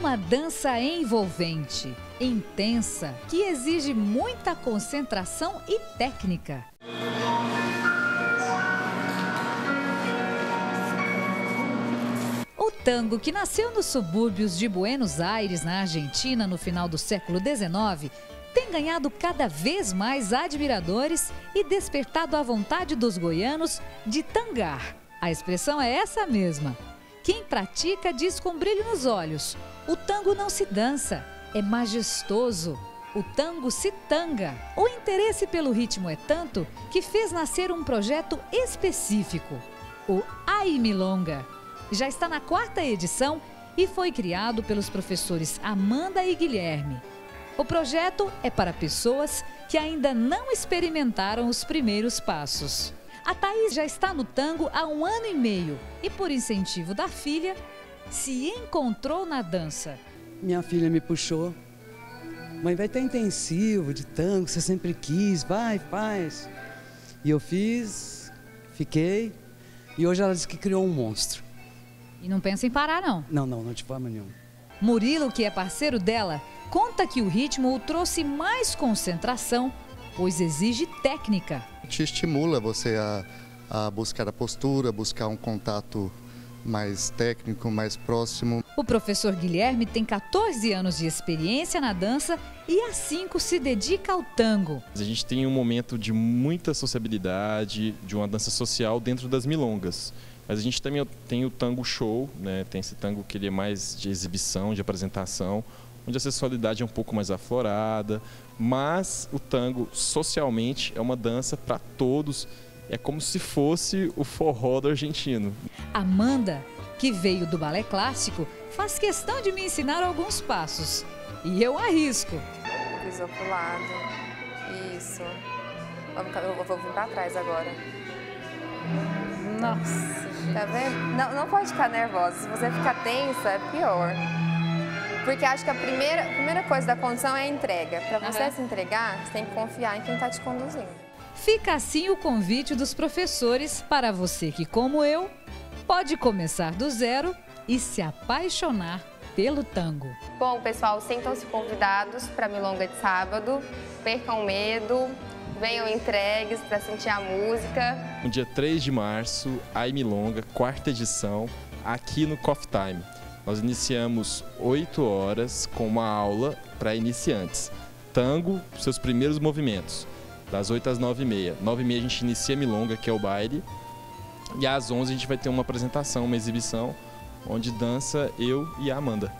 uma dança envolvente, intensa, que exige muita concentração e técnica. O tango, que nasceu nos subúrbios de Buenos Aires, na Argentina, no final do século XIX, tem ganhado cada vez mais admiradores e despertado a vontade dos goianos de tangar. A expressão é essa mesma. Quem pratica diz com brilho nos olhos: o tango não se dança, é majestoso. O tango se tanga. O interesse pelo ritmo é tanto que fez nascer um projeto específico, o Ai Milonga. Já está na quarta edição e foi criado pelos professores Amanda e Guilherme. O projeto é para pessoas que ainda não experimentaram os primeiros passos. A Thaís já está no tango há um ano e meio e, por incentivo da filha, se encontrou na dança. Minha filha me puxou. Mãe, vai ter intensivo de tango, você sempre quis, vai, faz. E eu fiz, fiquei, e hoje ela disse que criou um monstro. E não pensa em parar, não? Não, não, não de forma nenhuma. Murilo, que é parceiro dela, conta que o ritmo o trouxe mais concentração, pois exige técnica. Te estimula você a, a buscar a postura, buscar um contato mais técnico, mais próximo. O professor Guilherme tem 14 anos de experiência na dança e há 5 se dedica ao tango. A gente tem um momento de muita sociabilidade, de uma dança social dentro das milongas. Mas a gente também tem o tango show, né? tem esse tango que ele é mais de exibição, de apresentação, onde a sexualidade é um pouco mais aflorada, mas o tango socialmente é uma dança para todos, é como se fosse o forró do argentino. Amanda, que veio do balé clássico, faz questão de me ensinar alguns passos. E eu arrisco. Pisou pro lado. Isso. Eu vou vir para trás agora. Nossa. Tá vendo? Não, não pode ficar nervosa. Se você ficar tensa, é pior. Porque acho que a primeira, a primeira coisa da condição é a entrega. Para você uhum. se entregar, você tem que confiar em quem está te conduzindo. Fica assim o convite dos professores para você que, como eu, pode começar do zero e se apaixonar pelo tango. Bom, pessoal, sintam-se convidados para a Milonga de sábado. Percam medo, venham entregues para sentir a música. No dia 3 de março, a Milonga, quarta edição, aqui no Coffee Time. Nós iniciamos 8 horas com uma aula para iniciantes. Tango, seus primeiros movimentos, das 8 às 9 e meia. 9 e meia a gente inicia milonga, que é o baile. E às 11 a gente vai ter uma apresentação, uma exibição, onde dança eu e a Amanda.